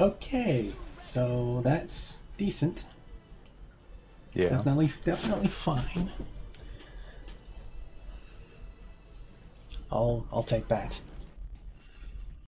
Okay, so that's decent. Yeah. Definitely, definitely fine. I'll I'll take that.